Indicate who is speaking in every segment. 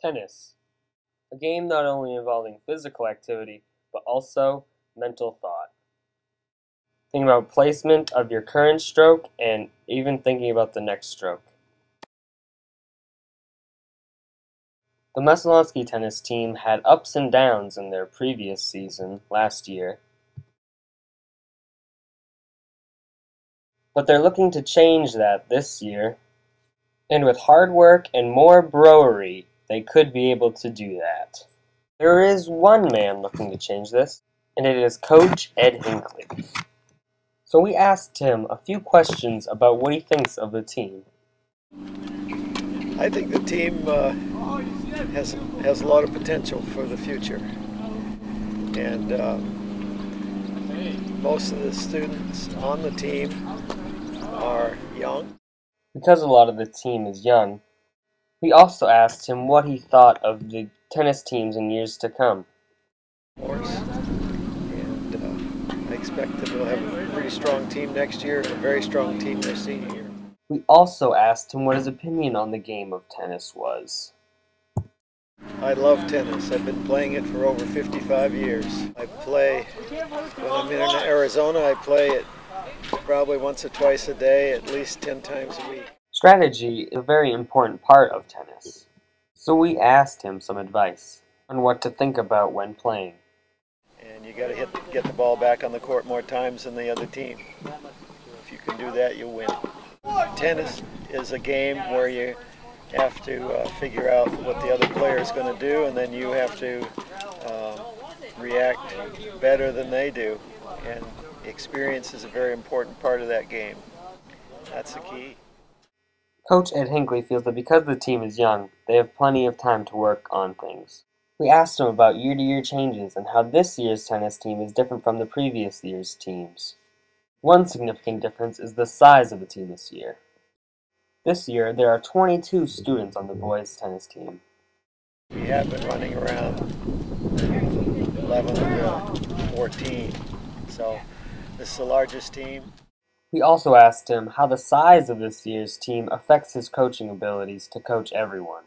Speaker 1: Tennis, a game not only involving physical activity, but also mental thought. Thinking about placement of your current stroke and even thinking about the next stroke. The Messalonskee tennis team had ups and downs in their previous season last year, but they're looking to change that this year. And with hard work and more broery, they could be able to do that. There is one man looking to change this, and it is Coach Ed Hinckley. So we asked him a few questions about what he thinks of the team.
Speaker 2: I think the team uh, has has a lot of potential for the future, and uh, most of the students on the team are young.
Speaker 1: Because a lot of the team is young, we also asked him what he thought of the tennis teams in years to come.
Speaker 2: Of course. And uh, I expect that we'll have a pretty strong team next year and a very strong team this senior year.
Speaker 1: We also asked him what his opinion on the game of tennis was.
Speaker 2: I love tennis. I've been playing it for over 55 years. I play, when I'm in Arizona, I play it probably once or twice a day, at least 10 times a week.
Speaker 1: Strategy is a very important part of tennis, so we asked him some advice on what to think about when playing.
Speaker 2: And you got to get the ball back on the court more times than the other team. If you can do that, you'll win. Tennis is a game where you have to uh, figure out what the other player is going to do, and then you have to uh, react better than they do. And experience is a very important part of that game. That's the key.
Speaker 1: Coach Ed Hinckley feels that because the team is young, they have plenty of time to work on things. We asked him about year-to-year changes and how this year's tennis team is different from the previous year's teams. One significant difference is the size of the team this year. This year, there are 22 students on the boys' tennis team.
Speaker 2: We have been running around 11 to 14, so this is the largest team.
Speaker 1: We also asked him how the size of this year's team affects his coaching abilities to coach everyone.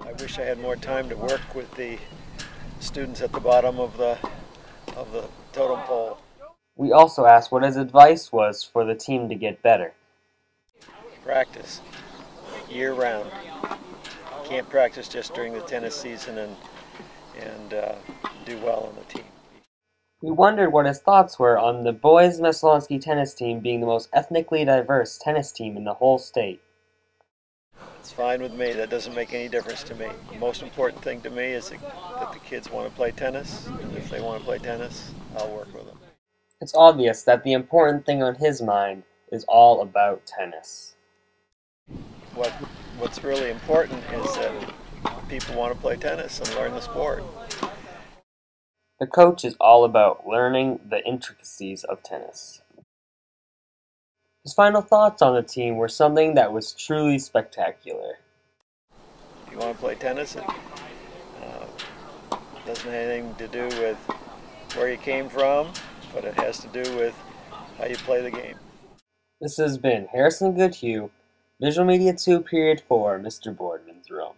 Speaker 2: I wish I had more time to work with the students at the bottom of the of the totem pole.
Speaker 1: We also asked what his advice was for the team to get better.
Speaker 2: Practice year round. Can't practice just during the tennis season and and uh, do well on the team.
Speaker 1: We wondered what his thoughts were on the boys Messalonskee tennis team being the most ethnically diverse tennis team in the whole state.
Speaker 2: It's fine with me. That doesn't make any difference to me. The most important thing to me is that the kids want to play tennis. And if they want to play tennis, I'll work with them.
Speaker 1: It's obvious that the important thing on his mind is all about tennis.
Speaker 2: What What's really important is that people want to play tennis and learn the sport.
Speaker 1: The coach is all about learning the intricacies of tennis. His final thoughts on the team were something that was truly spectacular.
Speaker 2: You want to play tennis, it uh, doesn't have anything to do with where you came from, but it has to do with how you play the game.
Speaker 1: This has been Harrison Goodhue, Visual Media 2 Period 4, Mr. Boardman's Room.